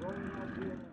Rolling out here.